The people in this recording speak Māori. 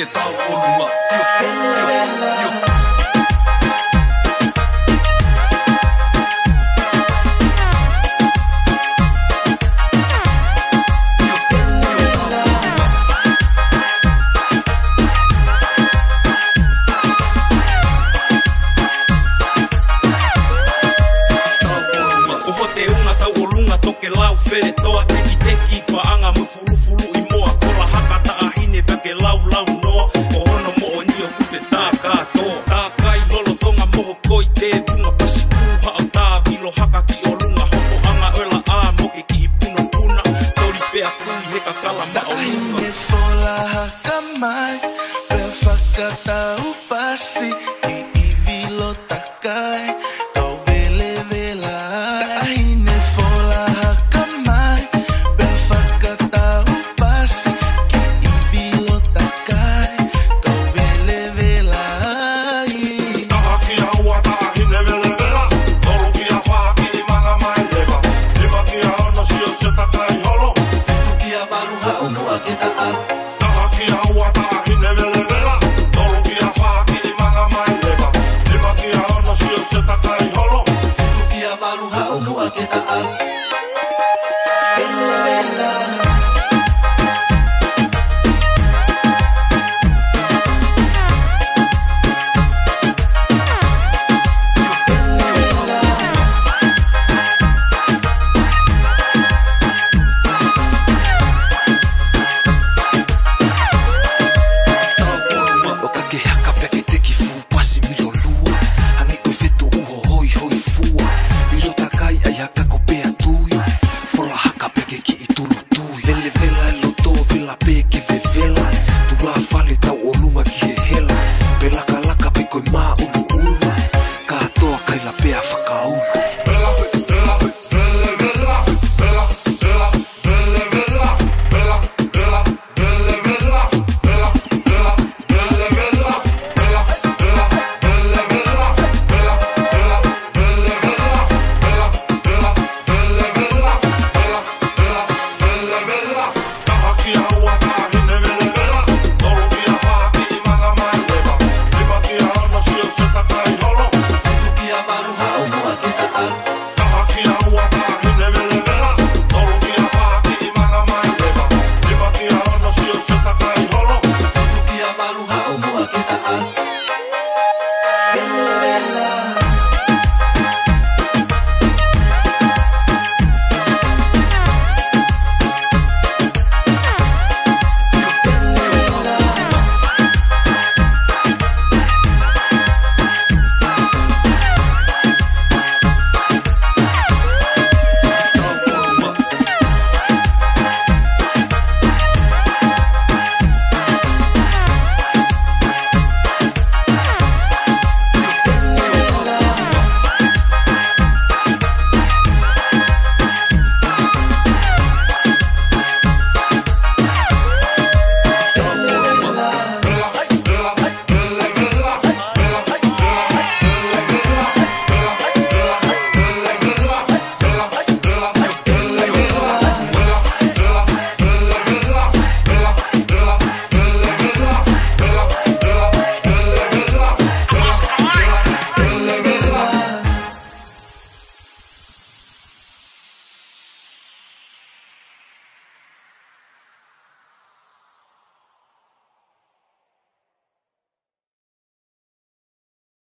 ke tau o lua Fere toa teki teki Pa anga mufulufulu i moa Kola haka ta ahine Pake lau lau Aunque fue la jamás, me fa que